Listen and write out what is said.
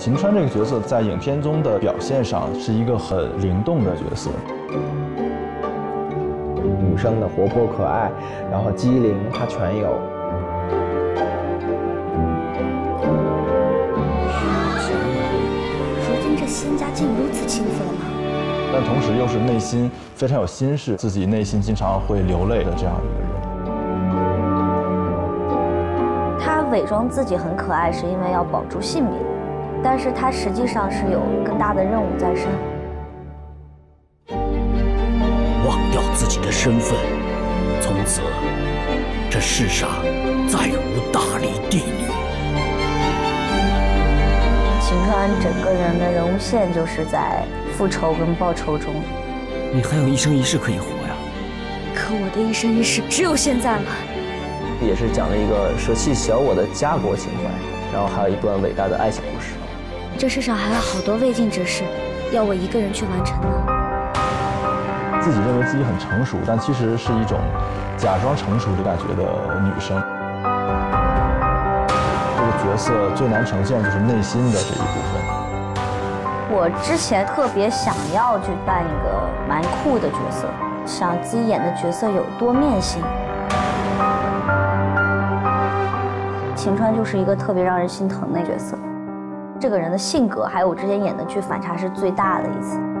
秦川这个角色在影片中的表现上是一个很灵动的角色，女生的活泼可爱，然后机灵，她全有。如今这仙家竟如此轻浮了吗？但同时又是内心非常有心事，自己内心经常会流泪的这样一个人。他伪装自己很可爱，是因为要保住性命，但是他实际上是有更大的任务在身。忘掉自己的身份，从此这世上再无大理帝女。秦川整个人的人物线就是在复仇跟报仇中。你还有一生一世可以活呀！可我的一生一世只有现在了。也是讲了一个舍弃小我的家国情怀，然后还有一段伟大的爱情故事。这世上还有好多未尽之事，要我一个人去完成呢。自己认为自己很成熟，但其实是一种假装成熟的感觉的女生。这个角色最难呈现就是内心的这一部分。我之前特别想要去扮一个蛮酷的角色，想自己演的角色有多面性。秦川就是一个特别让人心疼的角色，这个人的性格还有我之前演的剧反差是最大的一次。